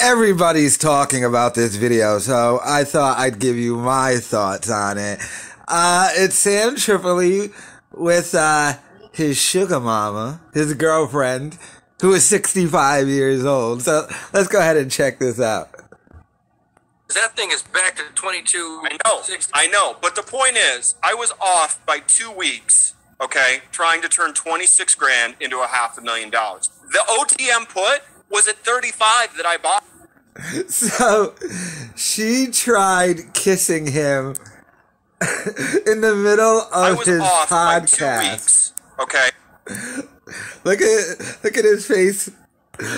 everybody's talking about this video, so I thought I'd give you my thoughts on it. Uh, it's Sam Tripoli with uh, his sugar mama, his girlfriend, who is 65 years old. So let's go ahead and check this out. That thing is back to 22. I know, 60. I know. But the point is, I was off by two weeks, okay, trying to turn 26 grand into a half a million dollars. The OTM put was at 35 that I bought. So she tried kissing him in the middle I of was his off by two podcast. weeks, okay? Look at look at his face.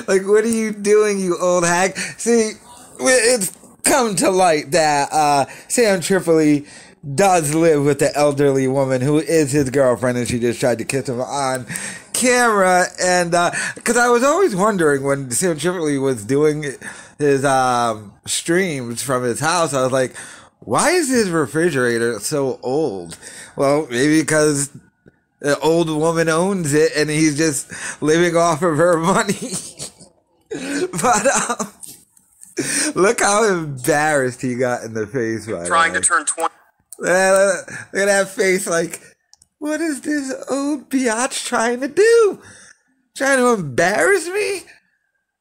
Like, what are you doing, you old hag? See, it's come to light that uh, Sam Tripoli does live with the elderly woman who is his girlfriend, and she just tried to kiss him on camera. And because I was always wondering when Sam Tripoli was doing his um, streams from his house, I was like, why is his refrigerator so old? Well, maybe because the old woman owns it and he's just living off of her money. but um, look how embarrassed he got in the face by Trying to turn 20. Uh, Look at that face like, what is this old biatch trying to do? Trying to embarrass me?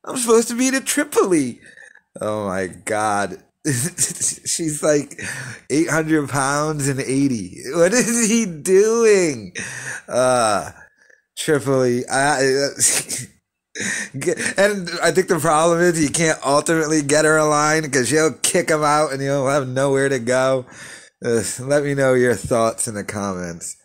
I'm supposed to be the Tripoli. Oh my god. She's like 800 pounds and 80. What is he doing? Uh, Tripoli. I, and I think the problem is you can't ultimately get her a line because she'll kick him out and he'll have nowhere to go. Uh, let me know your thoughts in the comments.